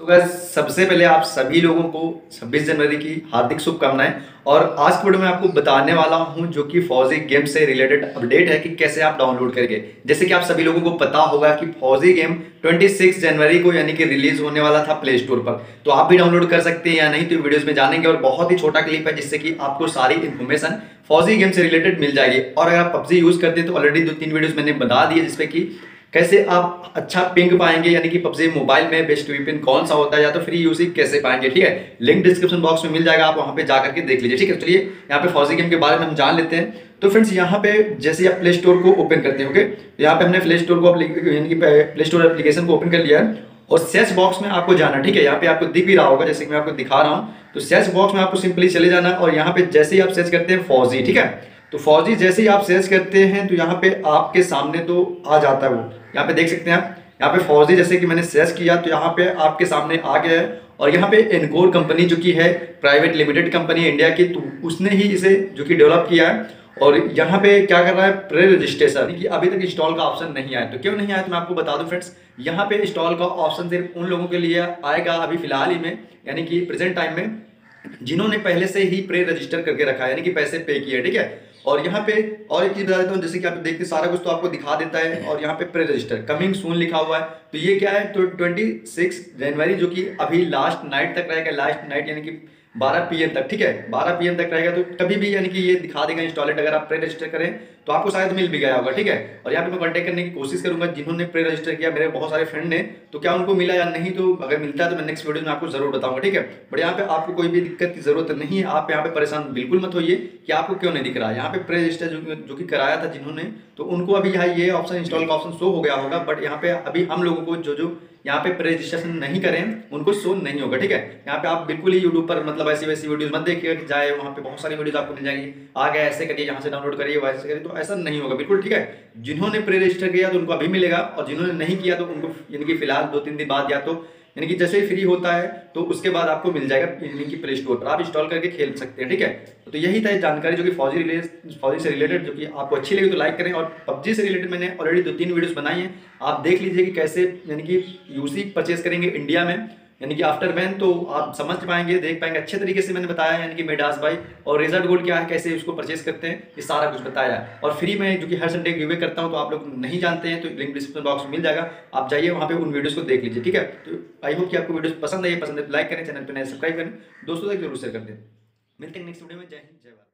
तो so सबसे पहले आप सभी लोगों को 26 जनवरी की हार्दिक शुभकामनाएँ और आज की वीडियो में आपको बताने वाला हूँ जो कि फौजी गेम से रिलेटेड अपडेट है कि कैसे आप डाउनलोड करेंगे। जैसे कि आप सभी लोगों को पता होगा कि फौजी गेम 26 जनवरी को यानी कि रिलीज़ होने वाला था प्ले स्टोर पर। तो आप भी डाउनलोड कर सकते हैं या नहीं तो वीडियोज़ में जानेंगे और बहुत ही छोटा क्लिप है जिससे कि आपको सारी इन्फॉर्मेशन फौजी गेम से रिलेटेड मिल जाएगी। और अगर आप पबजी यूज़ करते हैं तो ऑलरेडी दो तीन वीडियोज़ मैंने बता दिए जिसपे की कैसे आप अच्छा पिंग पाएँगे? यानी कि पबजी मोबाइल में बेस्ट वीपिन कौन सा होता है? या तो फ्री यूजिंग कैसे पाएँगे? ठीक है? लिंक डिस्क्रिप्शन बॉक्स में मिल जाएगा, आप वहाँ पे जाकर के देख लीजिए। ठीक है? चलिए, यहाँ पे फौजी गेम के बारे में हम जान लेते हैं। तो फ्रेंड्स यहाँ पे जैसे आप प्ले स्टोर को ओपन करते हैं ओके यहाँ पे हमने प्ले स्टोर को प्ले स्टोर एप्लीकेशन को ओपन कर लिया है। और सेस बॉक्स में आपको जाना ठीक है? यहाँ पे आपको दिख भी रहा होगा, जैसे कि मैं आपको दिखा रहा हूँ। तो सेस बॉक्स में आपको सिंपली चले जाना और यहाँ पे जैसे ही आप सर्च करते हैं फौजी ठीक है? तो फौजी, जैसे ही आप सर्च करते हैं तो यहाँ पे आपके सामने तो आ जाता है वो। यहाँ पे देख सकते हैं आप। यहाँ पे फौजी, जैसे कि मैंने सर्च किया तो यहाँ पे आपके सामने आ गया है। और यहाँ पे एनकोर कंपनी जो कि है प्राइवेट लिमिटेड कंपनी इंडिया की तो उसने ही इसे जो कि डेवलप किया है। और यहाँ पे क्या कर रहा है? प्रे रजिस्ट्रेशन कि अभी तक इंस्टॉल का ऑप्शन नहीं आया। तो क्यों नहीं आया? तो मैं आपको बता दूँ फ्रेंड्स यहाँ पे इंस्टॉल का ऑप्शन सिर्फ़ उन लोगों के लिए आएगा अभी फ़िलहाल ही में, यानी कि प्रेजेंट टाइम में, जिन्होंने पहले से ही प्रे रजिस्टर करके रखा है, यानी कि पैसे पे किए ठीक है? और यहाँ पे और एक चीज़ बता देता हूँ, जैसे कि आप देखते सारा कुछ तो आपको दिखा देता है और यहाँ पे प्रे रजिस्टर कमिंग सून लिखा हुआ है। तो ये क्या है? तो ट्वेंटी सिक्स जनवरी, जो कि अभी लास्ट नाइट तक रहेगा लास्ट नाइट यानी कि 12 पीएम तक, ठीक है? 12 पीएम तक रहेगा तो कभी भी यानी कि ये दिखा देगा इंस्टॉलेट अगर आप प्रे रजिस्टर करें तो आपको शायद मिल भी गया होगा, ठीक है? और यहाँ पे मैं कॉन्टेक्ट करने की कोशिश करूँगा, जिन्होंने प्रे रजिस्टर किया, मेरे बहुत सारे फ्रेंड ने तो क्या उनको मिला या नहीं तो अगर मिलता है तो मैं नेक्स्ट वीडियो में आपको ज़रूर बताऊँगा, ठीक है? बट यहाँ पे आपको कोई भी दिक्कत की ज़रूरत नहीं है, आप यहाँ पे परेशान बिल्कुल मत होइए कि आपको क्यों नहीं दिख रहा है। यहाँ पे प्रे रजिस्टर जो कि कराया था जिन्होंने तो उनको अभी यहाँ ये ऑप्शन इंस्टॉल का ऑप्शन शो हो गया होगा बट यहाँ पे अभी हम लोगों को जो जो यहाँ पे रजिस्ट्रेशन नहीं करें, उनको शो नहीं होगा, ठीक है? यहाँ पे आप बिल्कुल ही यूट्यूब पर मतलब ऐसी वैसी वीडियोस मत देखिए, जाए वहाँ पे बहुत सारी वीडियोस आपको मिल जाएगी। आ गया, ऐसे करिए, यहाँ से डाउनलोड करिए, वैसे करिए तो ऐसा नहीं होगा, बिल्कुल, ठीक है? जिन्होंने प्रे रजिस्टर किया तो उनको अभी मिलेगा, और जिन्होंने नहीं किया तो उनको, इनकी फ़िलहाल दो तीन दिन बाद या तो यानी कि जैसे ही फ्री होता है तो उसके बाद आपको मिल जाएगा यानी कि प्ले स्टोर पर। आप इंस्टॉल करके खेल सकते हैं, ठीक है? तो यही था जानकारी जो कि फौजी रिलेटेड फौजी से रिलेटेड जो कि आपको अच्छी लगी तो लाइक करें और पबजी से रिलेटेड मैंने ऑलरेडी दो तीन वीडियोज़ बनाई हैं। आप देख लीजिए कि कैसे यानी कि यूसी परचेज करेंगे इंडिया में। यानी कि आफ्टर बैन तो आप समझ पाएँगे, देख पाएँगे, अच्छे तरीके से मैंने बताया यानी कि मेडास भाई, और रिज़ल्ट गोल्ड क्या है, कैसे उसको परचेज करते हैं, ये सारा कुछ बताया। और फ्री में जो कि हर संडे गिवे करता हूँ तो आप लोग नहीं जानते हैं तो लिंक डिस्क्रिप्शन बॉक्स में मिल जाएगा। आप जाइए, वहाँ पर उन वीडियोज़ को देख लीजिए, ठीक है? तो आई होप कि आपको वीडियो पसंद है पसंद है लाइक तो करें चैनल पर नए सब्सक्राइब करें। दोस्तों तक ज़रूर शेयर कर दें। मिलते हैं नेक्स्ट वीडियो में, जय हिंद, जय भारत।